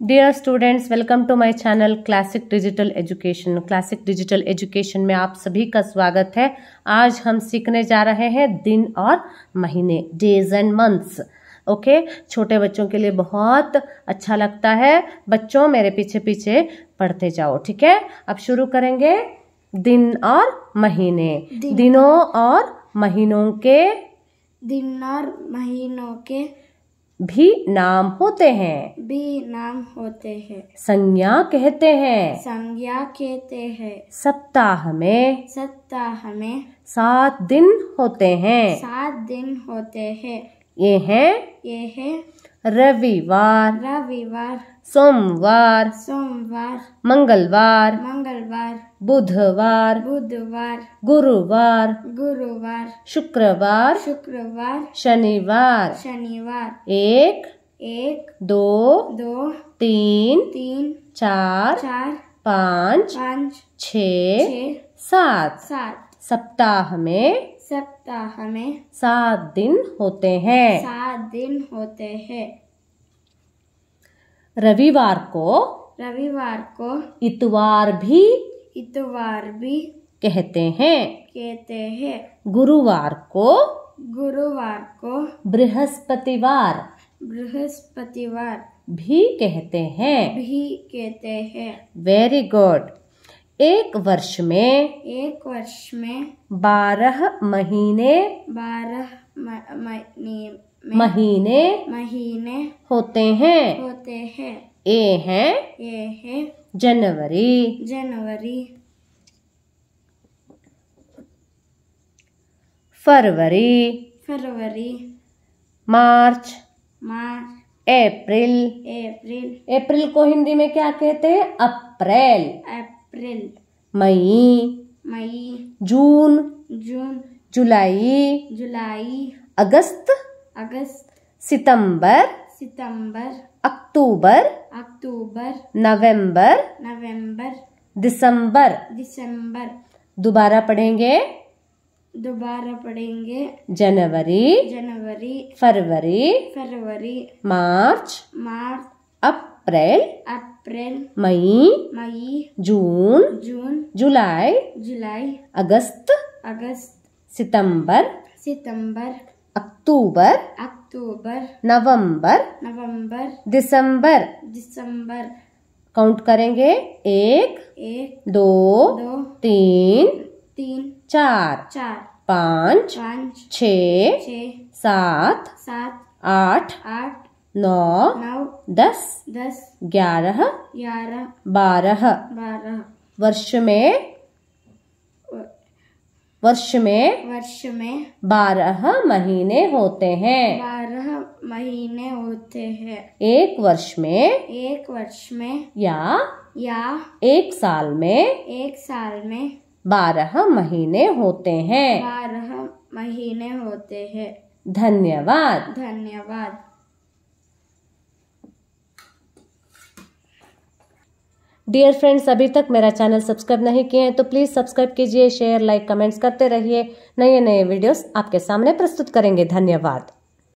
Dear students welcome to my channel classic digital education classic digital education में आप सभी का स्वागत है। आज हम सीखने जा रहे हैं दिन और महीने डेज़ एंड मंथ्स ओके छोटे बच्चों के लिए बहुत अच्छा लगता है। बच्चों मेरे पीछे पीछे पढ़ते जाओ ठीक है? अब शुरू करेंगे दिन और महीने। दिन। दिनों और महीनों के दिन और महीनों के भी नाम होते हैं। भी नाम होते हैं। संज्ञा कहते हैं। संज्ञा कहते हैं। सप्ताह में सप्ताह में सात दिन होते हैं। सात दिन होते हैं। ये हैं ये है रविवार रविवार सोमवार सोमवार मंगलवार मंगलवार बुधवार। बुधवार। गुरुवार। गुरुवार। शुक्रवार। शुक्रवार। शनिवार। शनिवार। एक एक दो दो तीन तीन चार चार पाँच पाँच छ सात। सात। सप्ताह में सप्ताह में सात दिन होते हैं। सात दिन होते हैं। रविवार को रविवार को इतवार भी इतवार भी कहते हैं। कहते हैं। गुरुवार को गुरुवार को बृहस्पतिवार बृहस्पतिवार भी कहते हैं। भी कहते हैं। वेरी गुड एक वर्ष में एक वर्ष में बारह महीने बारह महीने महीने महीने होते हैं। होते हैं। ये हैं ये है। जनवरी। जनवरी। फरवरी। फरवरी। मार्च। मार्च। अप्रैल अप्रैल अप्रैल को हिंदी में क्या कहते हैं? अप्रैल। अप्रैल। मई। मई। जून। जून। जुलाई। जुलाई। अगस्त। अगस्त। सितंबर। सितंबर। अक्टूबर अक्टूबर नवंबर नवंबर दिसंबर। दिसंबर। दोबारा पढ़ेंगे? दोबारा पढ़ेंगे। जनवरी जनवरी फरवरी फरवरी मार्च मार्च अप्रैल अप्रैल मई मई जून जून जुलाई जुलाई अगस्त अगस्त सितंबर सितंबर अक्टूबर अक्टूबर नवंबर नवंबर दिसंबर। दिसंबर। काउंट करेंगे। एक एक दो दो तीन तीन चार चार पाँच पाँच छ सात सात आठ आठ नौ नौ दस दस ग्यारह ग्यारह बारह। बारह। वर्ष में वर्ष में वर्ष में बारह महीने होते हैं। बारह महीने होते हैं। एक वर्ष में एक वर्ष में या या एक साल में एक साल में बारह महीने होते हैं। बारह महीने होते हैं। धन्यवाद। धन्यवाद। डियर फ्रेंड्स अभी तक मेरा चैनल सब्सक्राइब नहीं किए हैं तो प्लीज़ सब्सक्राइब कीजिए शेयर लाइक कमेंट्स करते रहिए। नए नए वीडियोस आपके सामने प्रस्तुत करेंगे। धन्यवाद।